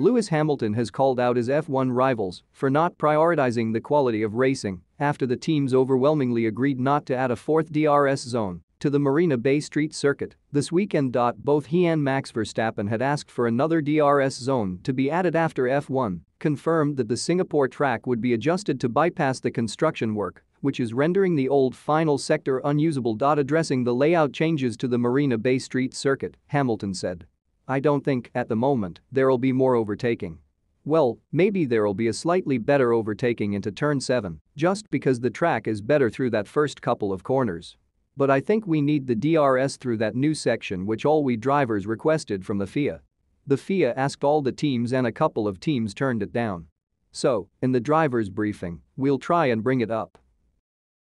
Lewis Hamilton has called out his F1 rivals for not prioritizing the quality of racing after the teams overwhelmingly agreed not to add a fourth DRS zone to the Marina Bay Street circuit this weekend. Both he and Max Verstappen had asked for another DRS zone to be added after F1 confirmed that the Singapore track would be adjusted to bypass the construction work, which is rendering the old final sector unusable. Addressing the layout changes to the Marina Bay Street circuit, Hamilton said. I don't think, at the moment, there'll be more overtaking. Well, maybe there'll be a slightly better overtaking into turn 7, just because the track is better through that first couple of corners. But I think we need the DRS through that new section which all we drivers requested from the FIA. The FIA asked all the teams and a couple of teams turned it down. So, in the drivers' briefing, we'll try and bring it up.